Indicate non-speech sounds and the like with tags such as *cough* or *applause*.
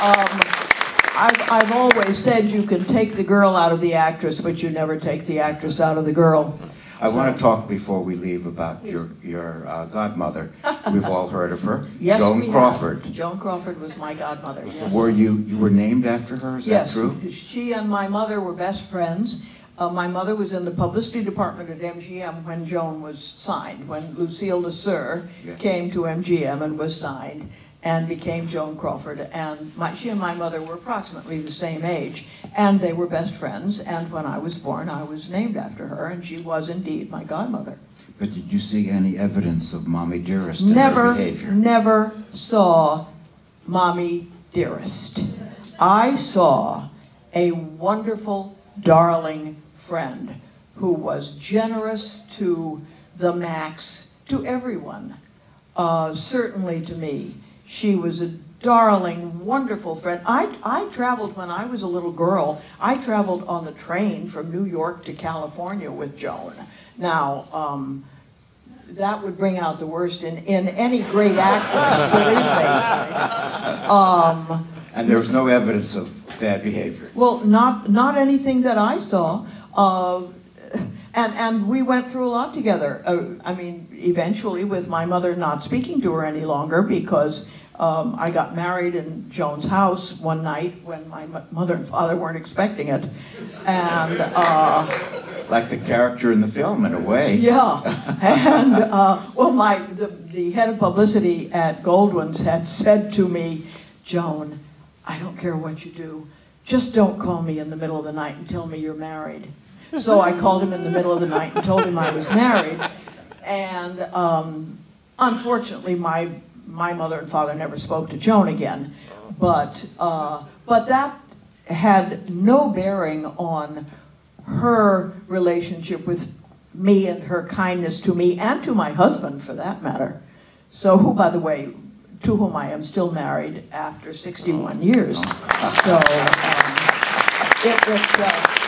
Um, I've, I've always said you can take the girl out of the actress, but you never take the actress out of the girl. I want to talk before we leave about your, your uh, godmother. We've all heard of her. *laughs* Yes, Joan we have. Crawford. Joan Crawford was my godmother, yes. Were you, you were named after her, is that Yes, true? she and my mother were best friends. Uh, my mother was in the publicity department at MGM when Joan was signed, when Lucille LeSueur Yeah. came to MGM and was signed and became Joan Crawford. And my, she and my mother were approximately the same age, and they were best friends. And when I was born, I was named after her, and she was indeed my godmother. But did you see any evidence of Mommie Dearest in her Never, behavior? never saw Mommie Dearest. I saw a wonderful, darling friend who was generous to the max, to everyone, uh, certainly to me. She was a darling, wonderful friend. I, I traveled when I was a little girl. I traveled on the train from New York to California with Joan. Now, um, that would bring out the worst in, in any great actress, believe me. *laughs* Um, And there was no evidence of bad behavior? well, not, not anything that I saw. Uh, and, and we went through a lot together. Uh, I mean, eventually with my mother not speaking to her any longer because um, I got married in Joan's house one night when my mo- mother and father weren't expecting it. And, uh, Like the character in the film, in a way. Yeah, *laughs* and, uh, well, my, the, the head of publicity at Goldwyn's had said to me, Joan, I don't care what you do, just don't call me in the middle of the night and tell me you're married. So I called him in the middle of the night and told him I was married. And um, unfortunately, my, my mother and father never spoke to Joan again. But, uh, but that had no bearing on her relationship with me and her kindness to me and to my husband for that matter. So, who, by the way, to whom I am still married after 61 years. So, um, it was, uh,